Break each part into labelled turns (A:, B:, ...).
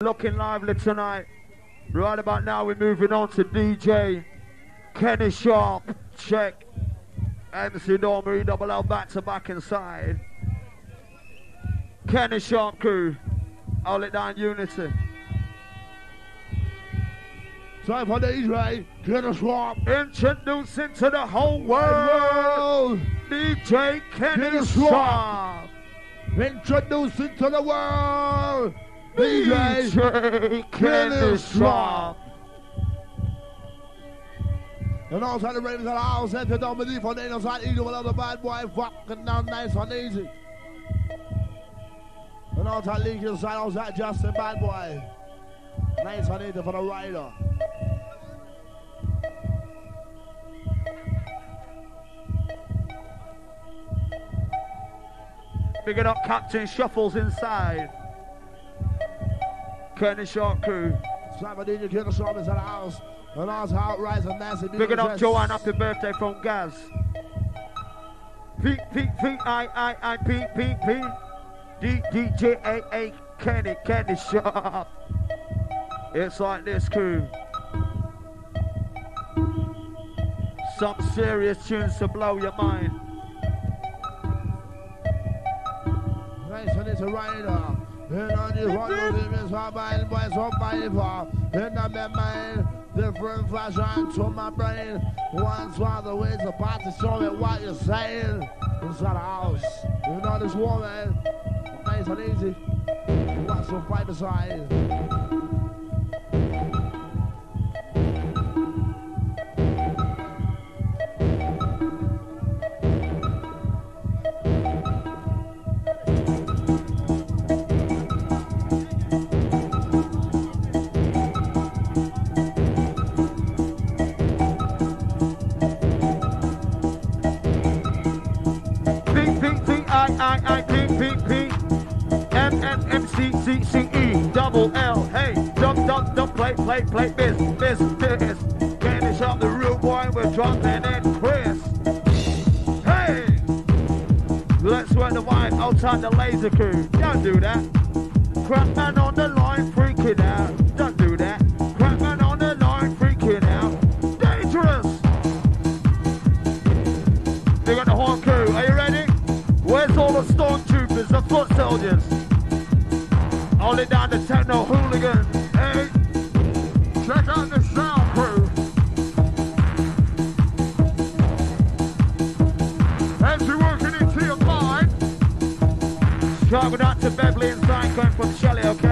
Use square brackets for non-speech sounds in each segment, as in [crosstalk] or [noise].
A: Looking lively tonight. Right about now, we're moving on to DJ Kenny Sharp. Check. MC Dormery, double L back to back inside. Kenny Sharp crew. Hold it down, Unity.
B: Time for DJ Kenny Sharp.
A: Introducing to the whole world. DJ Kenny,
B: Kenny
A: Sharp.
B: Introducing to the world. DJ
A: Kenny
B: Kenny
A: Sharp.
B: And also the Ravens the house, and the Dominique for the side, easy with the bad boy, fucking down nice and easy. And also league inside, also Justin bad boy. Nice and easy for the rider.
A: Bigging up Captain Shuffles inside. Kenny Sharp crew.
B: Time for DJ Kenny Sharp is at the house. And also outright and massive
A: Bigging up Joanne, happy birthday from Gaz. P P P I I I P P P D D J A A Kenny Kenny Sharp. It's like this crew. Some serious tunes to blow your mind.
B: Nice and it's a rider. On this one of them is my mind, boys, so by far. And I'm in mind, different fashion to my brain. One swallow the ways about to show me what you're saying. Inside the house, you know this woman. Nice and easy. What's so fight beside?
A: Play play play biz biz biz. Candy the real boy we're dropping in Chris. Hey, let's work the wine outside the laser crew. Shout out to Beverly and Frank going from Shelley, okay?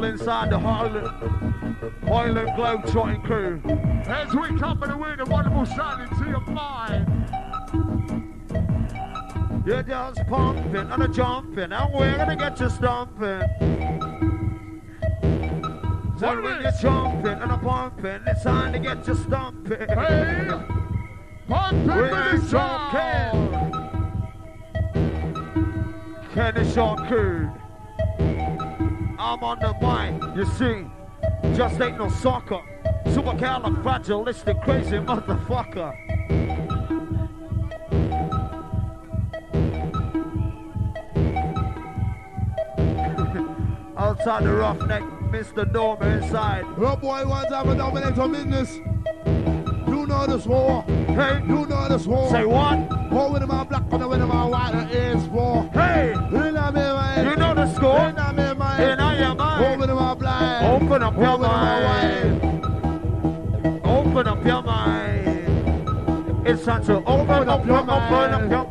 A: Powell inside the Highland, Highland Globe Trotting crew. As we come to win a wonderful sound into your mind. You're just pumping and a jumping, and we're gonna get you stomping. So when you're jumping and a pumping, it's time to get you stomping. Hey, pumping we're jumping. Kenny Sharp crew. I'm on the mic, you see. Just ain't no soccer. Supercalifragilistic crazy motherfucker. [laughs] Outside the roughneck, Mr. Dormer inside.
B: Your boy wants to have a dominator business. You know the score.
A: Hey,
B: You know the score.
A: say what?
B: Go with my black and with my white it is war.
A: Hey,
B: In a me mind.
A: you know the score? Open up your mind. Open up your mind. It's time to open up your open up your mind.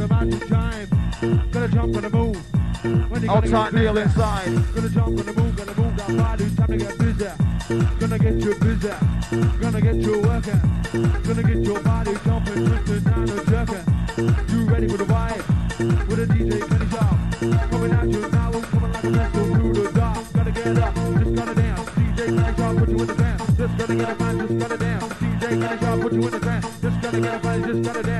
A: the man to chime. Gonna jump on the move. When I'll tight
B: Neil inside. Gonna jump on
A: the
B: move,
A: gonna
B: move that body. Time to get busy. Gonna get you busy. Gonna get
A: you working. Gonna get your body
C: jumping, twisting, down and jerking. You ready for the vibe? With a DJ Kenny Sharp. Coming at you now, I'm coming like a pistol through the dark. Gotta get up, just gotta dance. DJ Kenny Sharp, put you in the trance. Just gotta get a man, just gotta dance.
A: DJ
C: Kenny Sharp, put you in the trance.
A: Just gotta
C: get a man, just
A: gotta dance.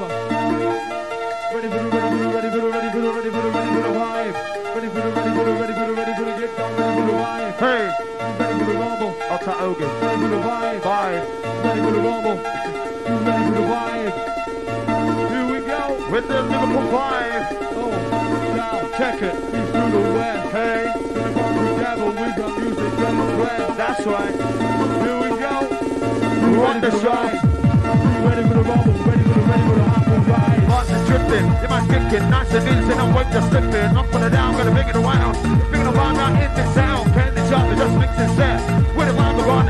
C: Ready for. You ready for the vibe. Here we go.
A: With the Liverpool vibe.
C: Oh, now check it. He's through the west.
A: Hey.
C: Through devil, we got music, and the
A: That's right.
C: Here we go.
A: Run the show.
C: Ready for the rumble, ready for the, ready for the apple ride.
A: Hearts are dripping, you might kicking, nice and easy, don't wait just slipping. Up on the down, gonna bring it around. Bring it around now in the sound. Candy shop, just mix it set. With a vibe around the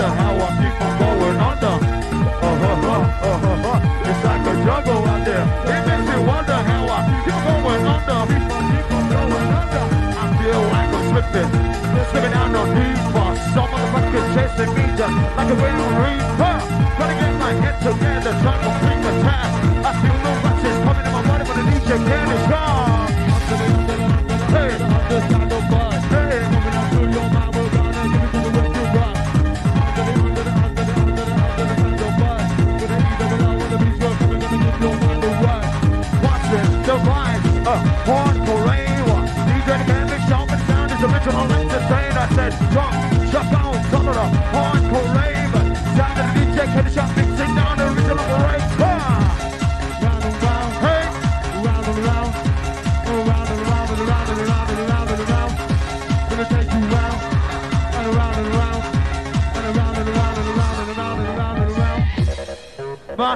A: wonder how I keep on going under. Uh, uh, uh, uh, uh, uh. It's like a jungle out there. It makes me wonder how I keep on going under.
C: Keep on going under.
A: I feel like I'm slipping, slipping down these bars. Some motherfuckers chasing me just like a real reaper. Gotta get my head together, trying to complete the task. I feel no rushes coming in my body, but the DJ can't stop. Hey,
C: horn
A: forever.
C: DJ Bandit shouting down is
A: original entertain. I said, drop, shut down, cover horn forever. Sound DJ,
B: can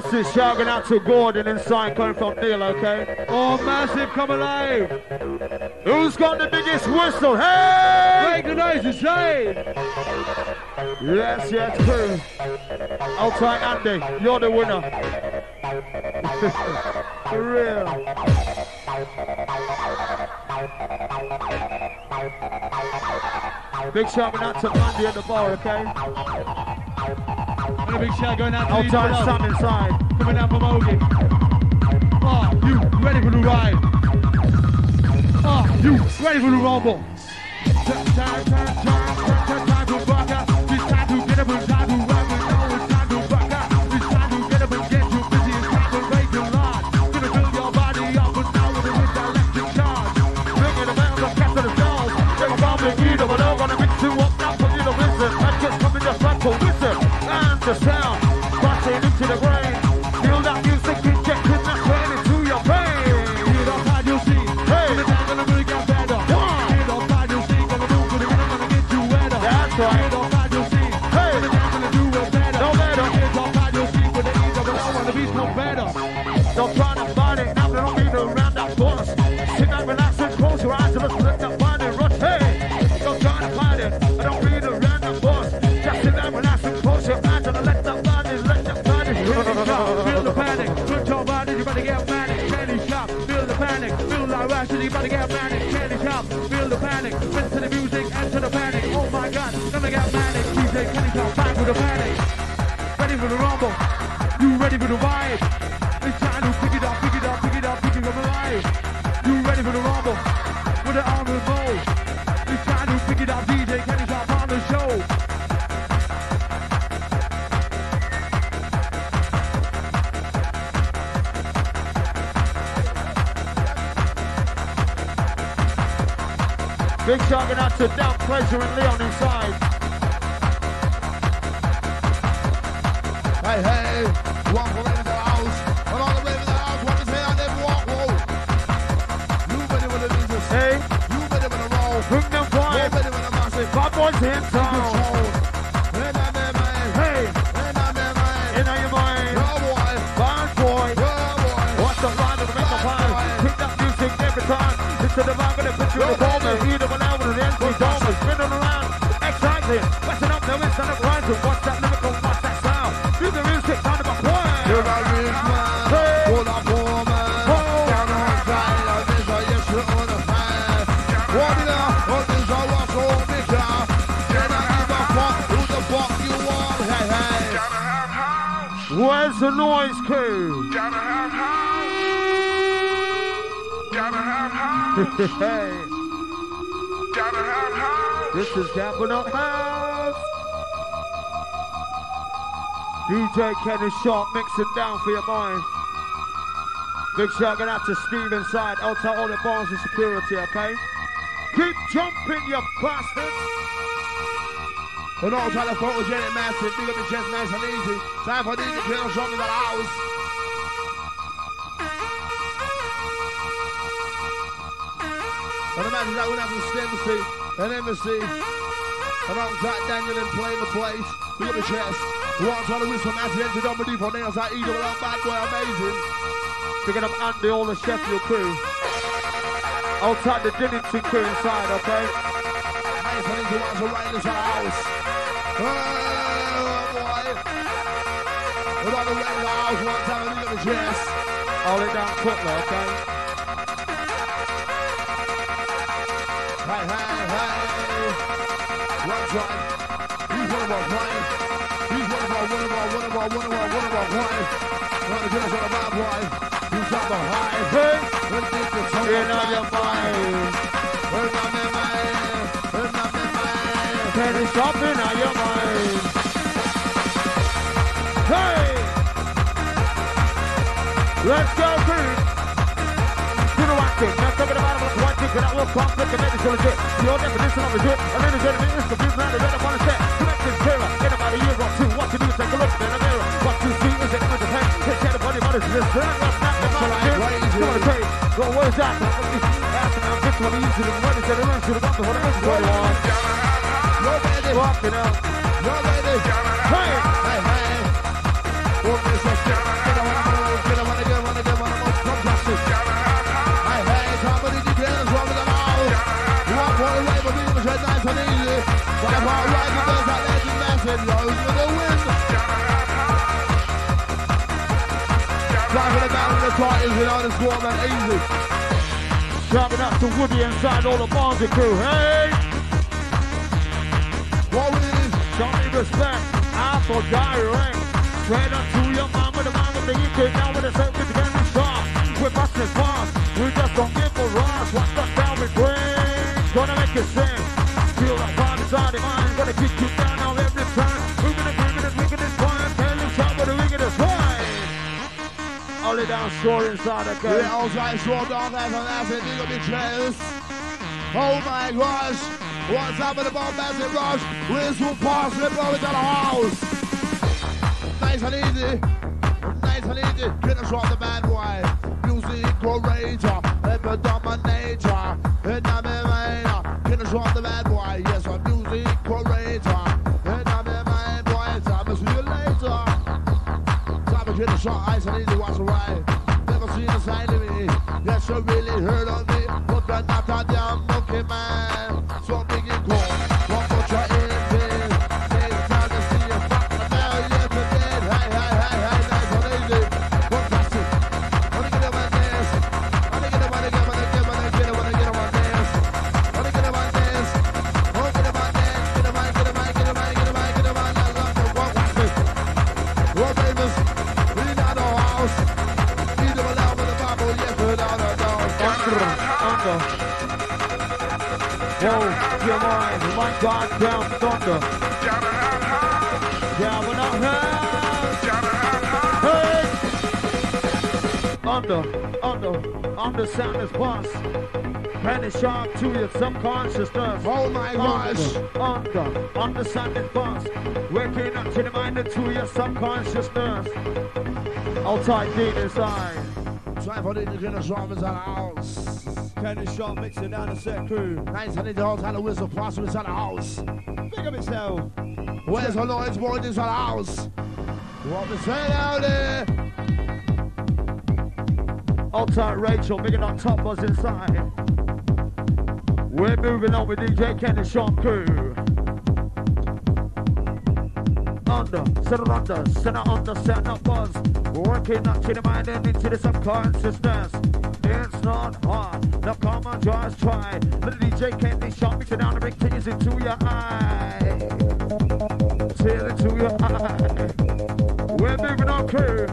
A: massive shouting out to Gordon inside, coming from Neil, okay?
B: Oh, massive, come alive!
A: Who's got the biggest whistle? Hey!
B: Make the noise inside!
A: Yes, yes, crew. Outside Andy, you're the winner. [laughs] For real. Big shout out to Mandy at the bar, okay?
B: And a big shout going out to
A: Outside
B: below,
A: Sam inside.
B: coming down from Ogie. Are ah, you ready for the ride? Are you ready for the rumble? Time, time, time, time, time, time
A: just sound.
B: For the vibe? It's time to pick it up, pick it up, pick it up, pick it up alive. You ready for the rumble? With the arm and roll. It's time to pick it up, DJ Candy shop on the show.
A: Big shout out to Down Pleasure and Leon
B: to the
A: vibe and the picture of the moment. Either one out with an empty around. Exciting. Messing up now instead of rising. What's that lyrical? What's that sound? Do the music kind of a
B: You're
A: plan.
B: a rich man.
A: Hey.
B: Full of poor man.
A: Oh.
B: Down on side of this, I yes, you're on the fan. What is that? What is that? What's on the car? Can I give a fuck who the fuck you are? Hey, hey.
D: Gotta have house.
A: Where's the noise crew? Hey,
D: house.
A: this is Capital House. DJ Kenny Sharp mixing down for your mind. Big shout out to Steve inside, outside all the bars and security, okay? Keep jumping, you bastards!
B: We're not trying to photogenic massive, big up the chest nice and easy. Time for DJ Kill Shot in the house. And imagine that we have the embassy, an embassy. And outside Daniel and playing the place. Big up the chest. One trying to whistle massive enter double D for nails like either without bad boy amazing.
A: Picking up Andy, all the Sheffield crew. Outside the Dinnington crew inside, okay?
B: Nice easy ones are right into the house. Oh boy. We're on the way to the house one time and big the chest.
A: All it down Cutler, okay?
B: One time. He's one of our clients. He's one of our, one of our, one of our, one of our, one of our clients. One of the girls on the bad boy. He's on the high.
A: Hey,
B: Let's the
A: on your mind.
B: We're not me, man. We're not me, man.
A: Kenny Sharp in on your mind. Hey! Let's go, crew! To the one, Listen, now talking about it, one thing, and I will conflict and make it so legit. Your definition of a little bit of it is confused, now the red up on the set. Connected clearer, in about a year or two, what you do is take a look in the mirror. What you see is an image of pain. Take care of body, body, this brand, what's not the mind, here. You want to pay, what is that? Asking bitch, what are you doing? What is it? It runs to the bumper, what is it? What do you want?
B: You're ready.
A: Walking out.
B: Ready.
A: Hey!
B: Hey, hey. With the down the the man, easy.
A: Driving up to Woody inside all the Bonzi crew. Hey!
B: What with it is,
A: Show me respect. I for direct. Straight up to your mama, the mama that you can now with a service very sharp. We're busting fast. We just don't give a rush. What's the down with brain? Gonna make it sing. It down short inside?
B: Yeah, all right, short dog, that's on that, and dig up your chest. Oh my gosh, what's with the bombastic rush? Where's who pass the blow into the house? Nice and easy, nice and easy. Get us off the bad boy. Music orator, ever dominator. And I'm a man, get off the bad boy. To a shot, ice and easy, watch ride. Never seen a sign of me. Yes, you really heard of me. But you're not a damn monkey man.
A: Whoa, your mind, my God, down thunder.
D: Gotta have house.
A: Yeah, we're not here.
D: Gotta have house.
A: Hey! Under, under, under sound is boss. Kenny Sharp to your subconsciousness.
B: Oh my gosh.
A: Under, under, sound is boss. Working up to the mind and to your subconsciousness. Outside deep inside.
B: Try for the indigenous drummers at the house.
E: Kenny Sharp mixing down the set crew.
B: Nice and the whole time the whistle plus inside the house.
E: Big up himself.
B: Where's the noise boy inside the house? What we say out there?
A: Outside Rachel, bigger on top was inside. We're moving on with DJ Kenny Sharp crew. Under, center under, center under, center buzz. Working up to the mind and into the subconsciousness. It's not hard. Now come on, just try. Let the DJ Kenny Sharp mix it down and bring tears into your eye. Tear into your eye. We're moving on crew.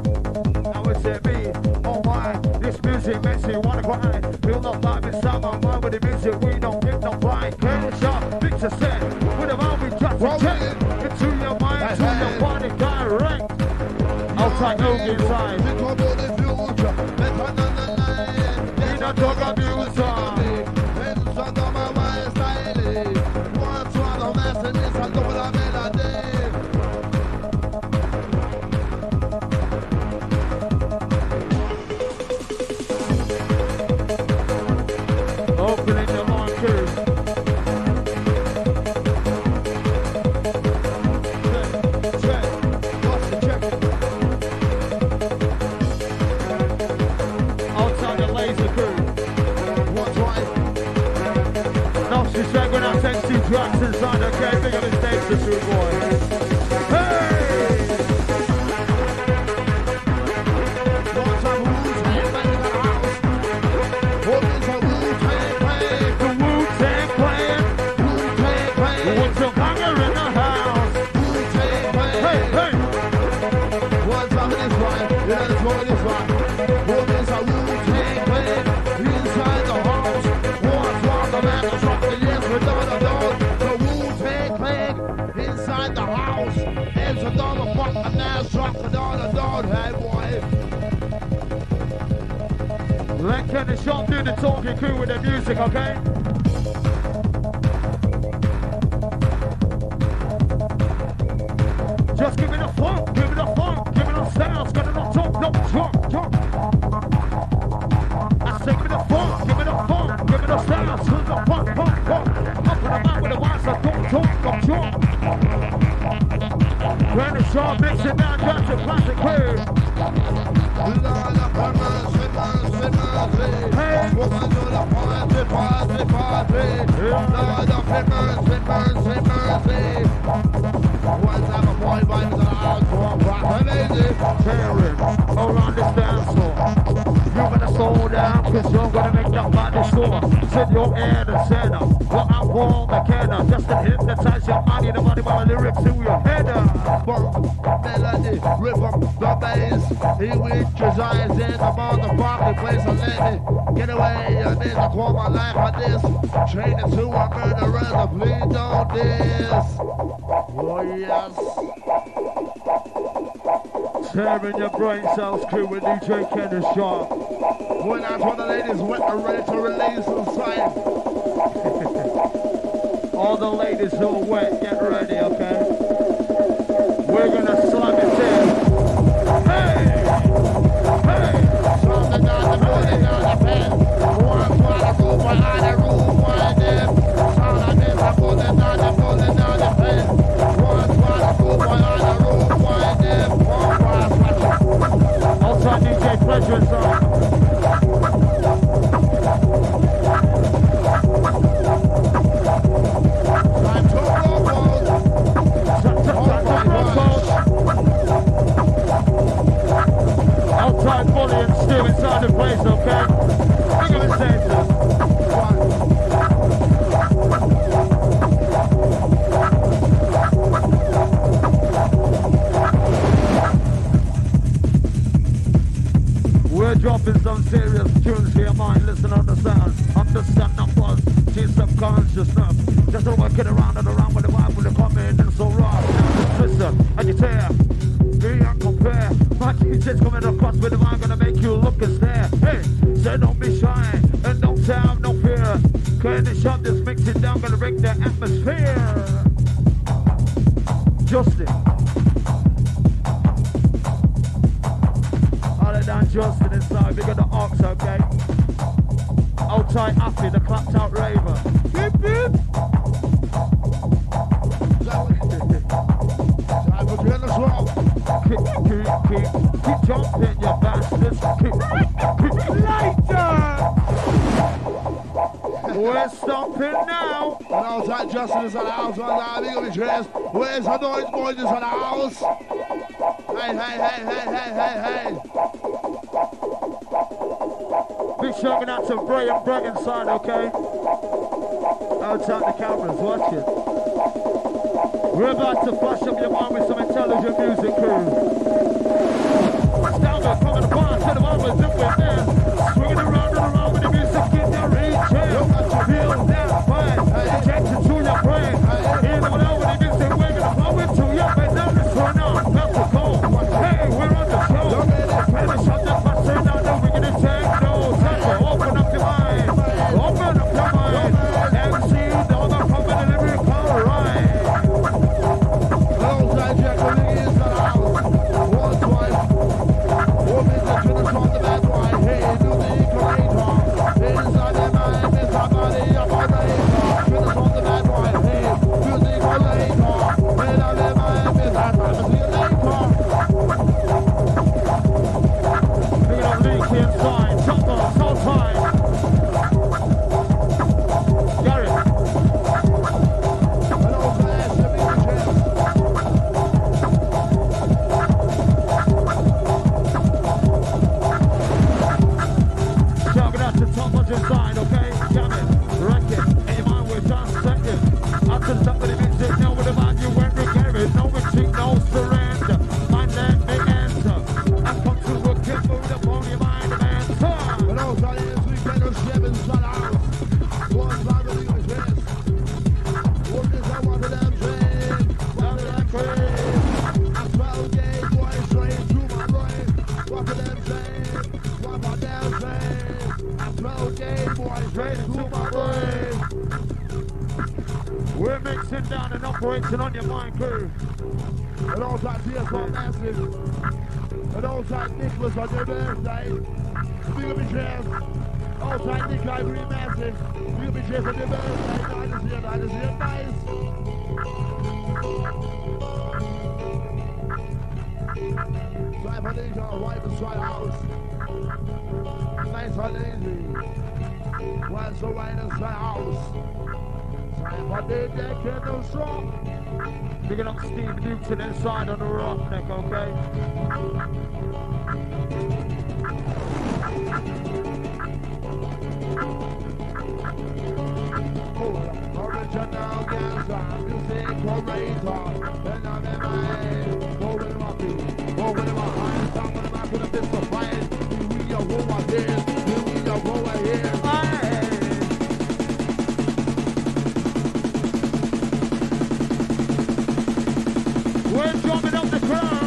A: Now it's at me. Oh my, this music makes me wanna cry. Feel the vibe inside my mind with the music. We don't get no pride. Kenny Sharp, picture set. With the vibe we to
B: it.
A: Into your mind, to your body direct. Outside, no inside.
B: Night.
A: We don't up his stage, Let and Sean do the talking crew with the music, okay? Just give me the funk, give me the funk, give me the sounds, got enough talk, no jump, jump. I say give me the funk, give me the funk, give me the sounds, cause the funk, funk, funk. Up the mouth with the wine, so don't jump, don't jump. Grand and Sean mixing down, got your classic crew.
B: Lord of
A: Hey.
B: Woman, do the
A: dance floor. You better slow down, cause you're gonna make that body sore. Sit your head and center. What I want, the canna. Uh, just to hypnotize your body, the body by the lyrics to your head. Uh.
B: Bump, melody, rhythm, the bass. He with his eyes in the motherfucking place of lady. Get away, I need to call my life on this. Train it to a murderer, please don't this. Oh yes.
A: Tearing your brain cells crew with DJ Kenneth Sharp.
B: When I told the ladies wet and ready to release inside. [laughs]
A: All the ladies who are wet, get ready, okay? We're gonna slam it in. Hey! Hey!
B: Something on the building on the pen. One one on the roof,
A: big
B: dress. Where's the noise boys at the house? Hey, hey, hey, hey, hey, hey, hey.
A: Big shouting out to Bray and Brett inside, okay? Outside the cameras, watch it. We're about to flash up your mind with some intelligent music crew. What's down there, coming apart to the moment, zip with every message. Be here the.
B: I just hear, I just hear nice. Drive an angel, wipe the right house. Nice and easy. Why so wide is right house? Drive an angel, get no strong.
A: Picking up Steve Newton inside on the rock neck, okay? surprise.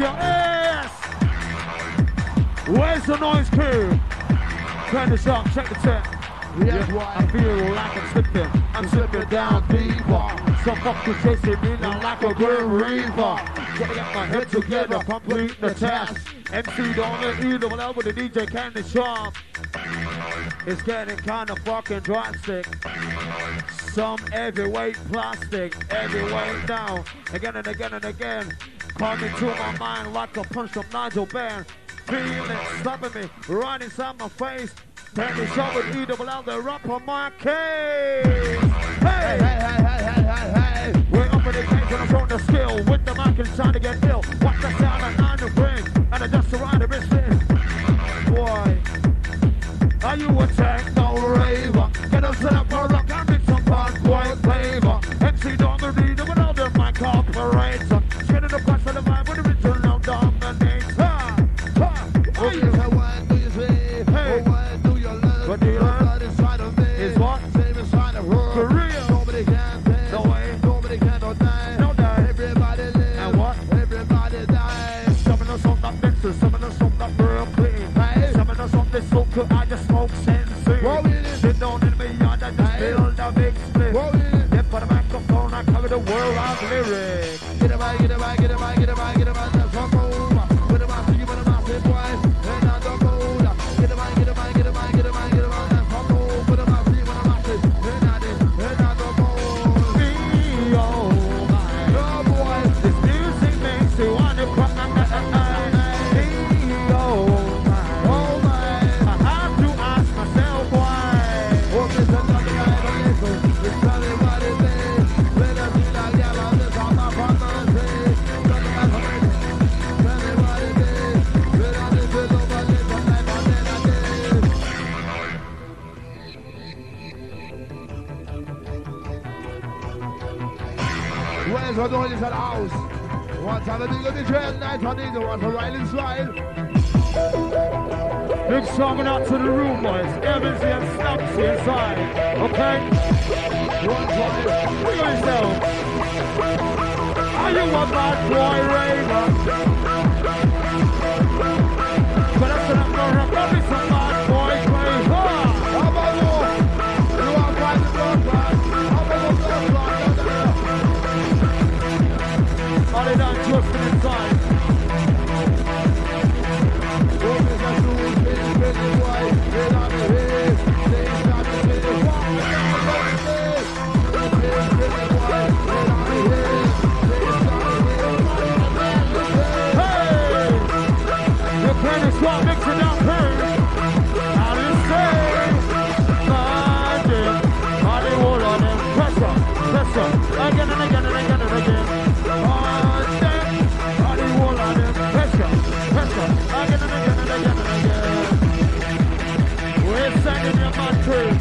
A: your
B: ass.
A: Where's the noise crew? Turn this up, check the tip.
B: Yeah,
A: I feel like I'm slipping. I'm slipping down fever. Some fuckers chasing me now like a grim reaper. Gotta get my head together, complete the task. MC don't let either whatever the DJ can is sharp. It's getting kinda fucking drastic. Some heavyweight plastic, heavyweight now, again and again and again. Popping through my mind like a punch from Nigel Benn. Feeling slapping me right inside my face. Tell me something, E double out the rap on my case.
B: Hey,
A: hey,
B: hey, hey, hey, hey, hey.
A: We're up in the cage and I'm throwing the skill. With the mic inside trying to get ill. Watch the sound and on the brain. And I just surround the wrist. Boy, are you a techno raver? Get us set up for rock and make some fun, boy, flavor. I just smoke sense. Sit down in me yard, I just build a big split.
B: Roll it.
A: Get for the microphone, I cover the world of lyrics.
B: Get a right, get a right, get a right, get a right, get
A: a right.
B: So doing
A: this
B: at house. One time I dig on the trail, night I dig one for Riley Slide.
A: Big song out to the room, boys. Evans and snaps inside. Okay?
B: One time.
A: Bring yourself. Are you a bad boy, Raven? crew.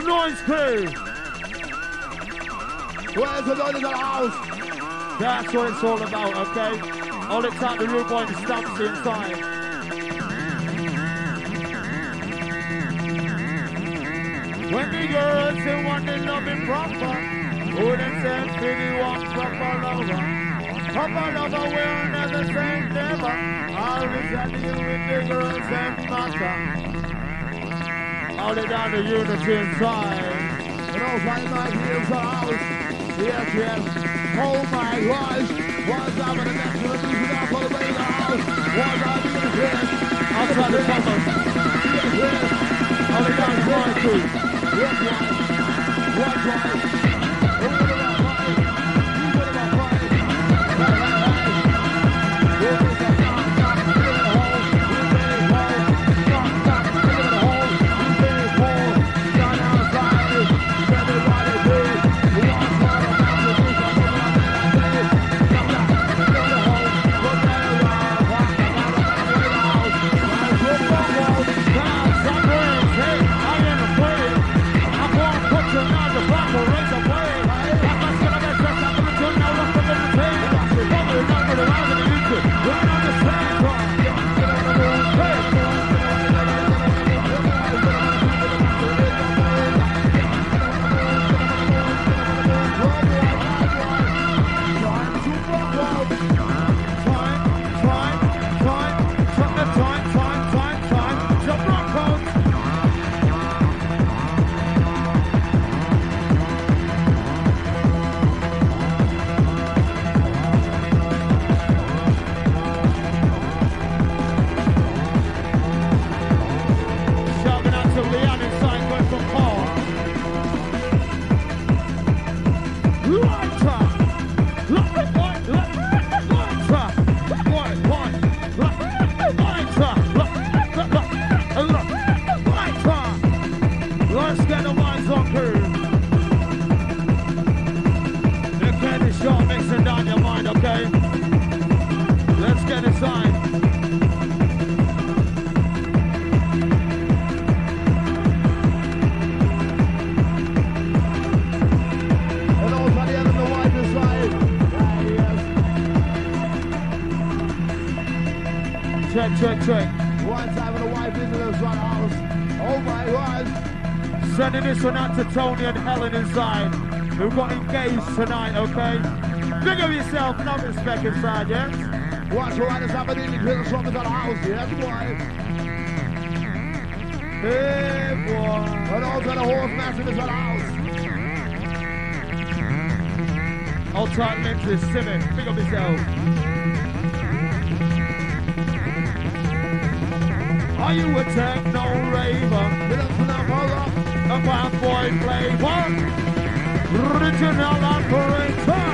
A: the noise crew?
B: Where's the noise in the house?
A: That's what it's all about, okay? I'll let the real boy and stamps inside. When the girls say want the loving proper, who then said themselves really want proper lover. Proper lover will never say never. Always at you with the girls and matter all the down the units inside.
B: And also I might in the house. Yes, yes. Oh my gosh. What's up in the next revolution up for the way the house? What's up in the head?
A: Outside the tunnel.
B: Yes, yes.
A: All the guys going
B: to. Yes, yes. Yes, yes.
A: Sending this one out to Tony and Helen inside, who got engaged tonight, okay? Big of yourself, enough respect inside, yeah?
B: Watch what is happening in the shop is the house. Yes, boy.
A: Hey, boy.
B: And also the horse master is the house.
A: Old time lenses, Simon, big up yourself. Are you a techno raver?
B: The.
A: Bad boy flavor? Original operator?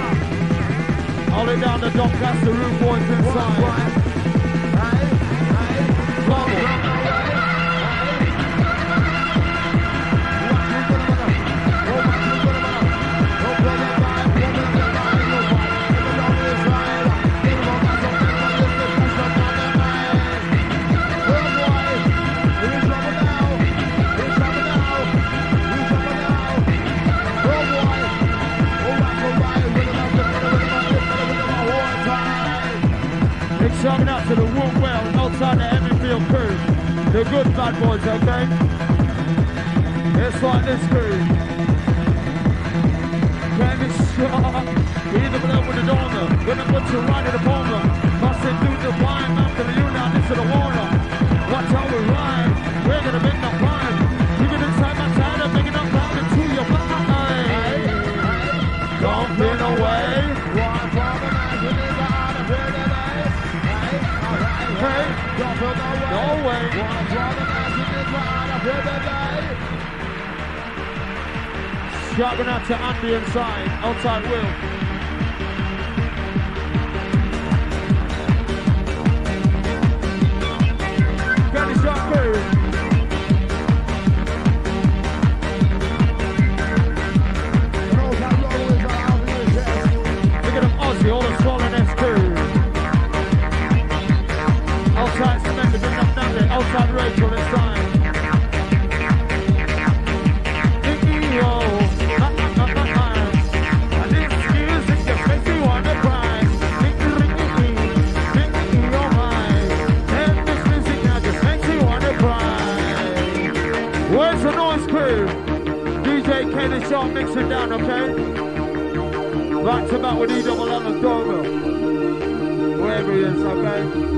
A: All it down the Doncaster room boys
B: One,
A: inside.
B: one. Hey, hey.
A: Bubble. Out to the Wood Well outside the Hemmingfield crew. The good bad boys, okay? It's like this crew. Can it shot? Either below with the donor. Gonna put you right in the bomber. Busting through the wine after the unit into the water. Watch how we ride. We're gonna make no climb. Hey, no way. Shouting out to Andy inside, outside Will. Candy shot crew. Just makes me wanna cry. Where's the noise crew? DJ Kenny Sharp mixing down, okay? Back to back with E and Dover. Wherever he is, okay?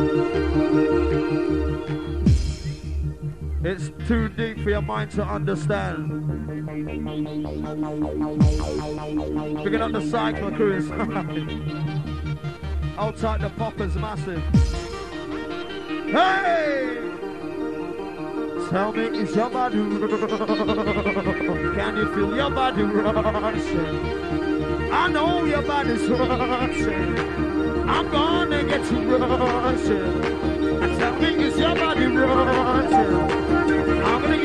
A: It's too deep for your mind to understand. Picking up the cycle crew inside. Outside the poppers massive. Hey! Tell me, is your body [laughs] Can you feel your body rushing? I know your body's rushing. I'm gonna get you rushing. Tell me, is your body rushing?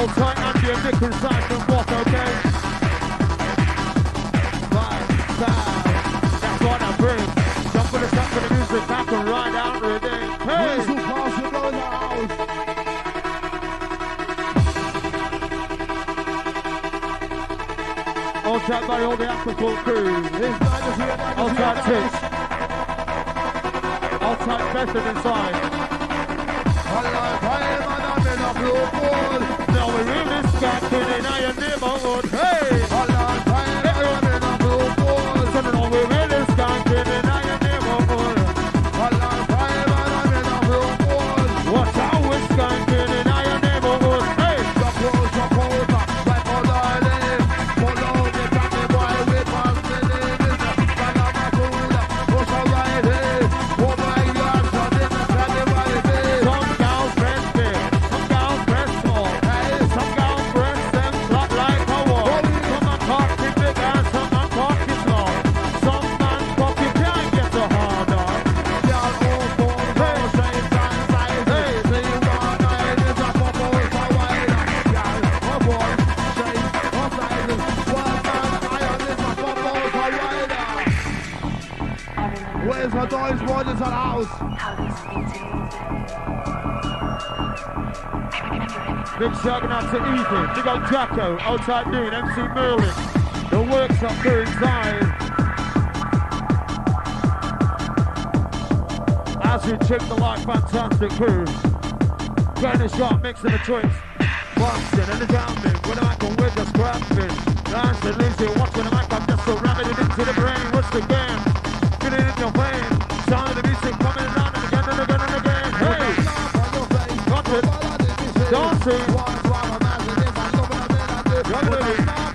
B: Hold
A: tight, Andy and Nick inside from what, okay? Five, five. That's what I bring. Jump for the jump for the music, back and ride out with it. Hey!
B: Where's who calls you in the house?
A: Hold tight, buddy, all the African crew.
B: It's not just here, not
A: Hold tight,
B: not
A: Titch. Hold tight, Bedford inside. Now we're really scattered in our neighborhood. Hey! So Big shout out to Ethan, big old Jacko, outside doing MC Merlin. The works up there inside. As we check the light, fantastic crew. Getting a shot, mixing the tricks. Boxing and the with the mic on with the scrapping. Dance and losing, watching the mic, I'm just so ramming it into the brain. What's the game? Get it in your vein. Sound of the music coming around and again and again and again. Hey! Got it. Dancing. Techno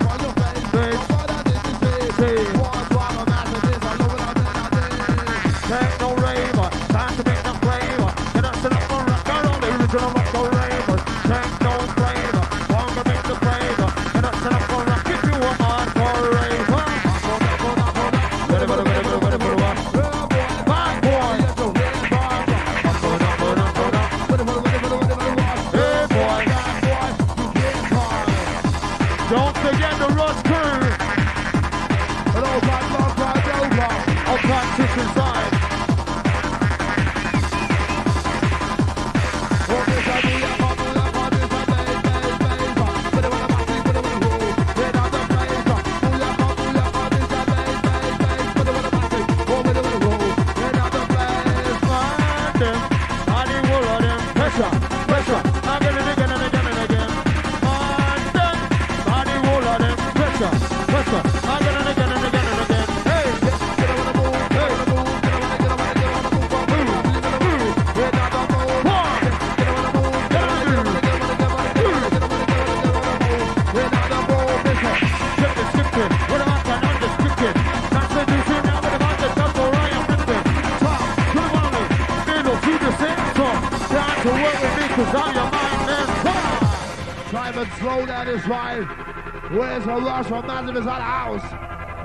B: Massive is out of house?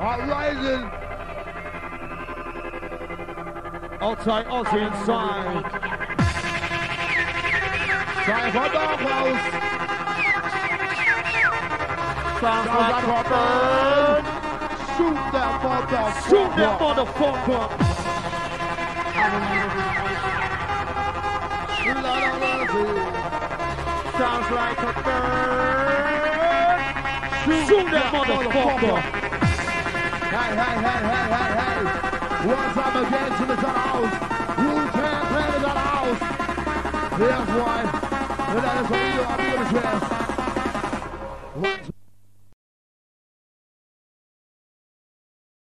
B: All rising.
A: Outside, Aussie inside.
B: Time for dog house.
A: Sounds like a bird.
B: Shoot that motherfucker.
A: Shoot that motherfucker. Sounds like a bird. Shoot that motherfucker.
B: Hey, hey, hey, hey, hey, hey. Once I'm again to the house. Clan is at the house. Here's one. And that is what we do. I'm going to